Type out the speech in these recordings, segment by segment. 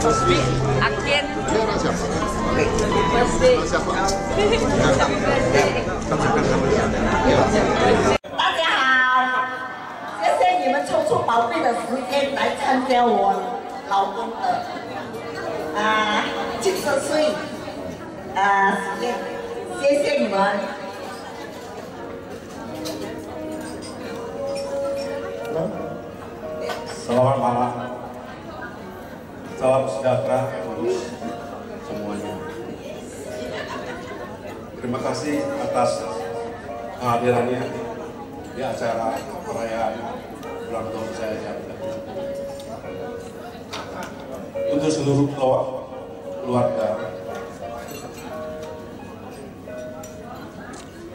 大家好，谢谢你们抽出宝贵的时间来参加我老公的啊七十岁啊，谢谢你们。什么话？Salam sejahtera untuk semuanya. Terima kasih atas kehadirannya di acara perayaan ulang tahun saya yang Untuk seluruh keluarga,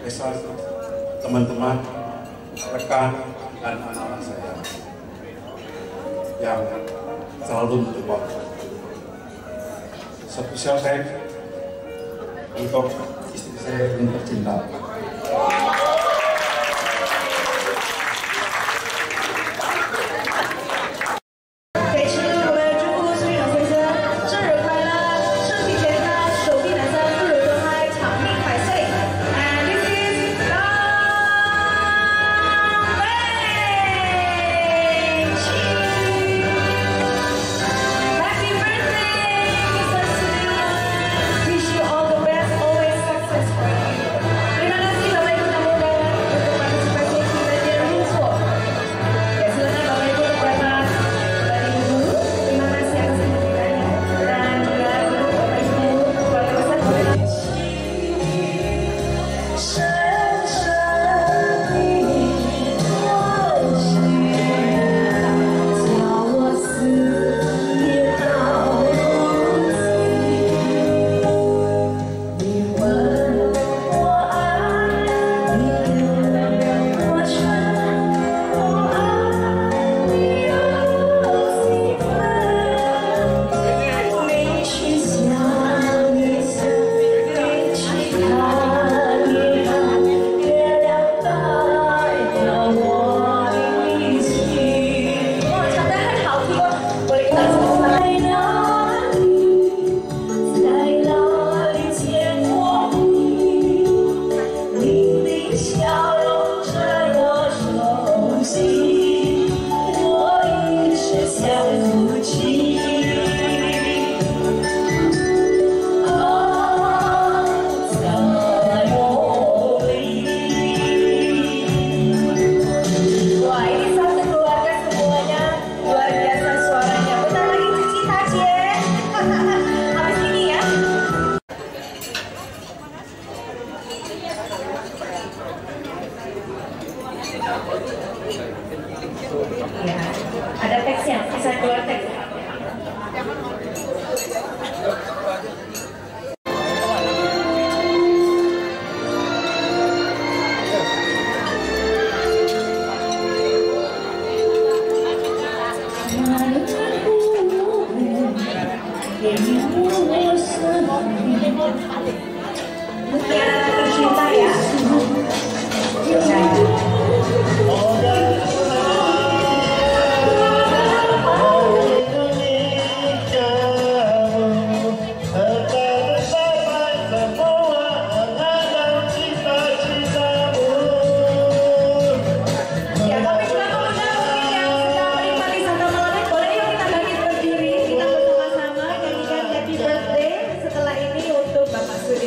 besan, teman-teman, rekan, dan anak-anak saya yang selalu mensupport. Spesial saya untuk istri saya yang tercinta.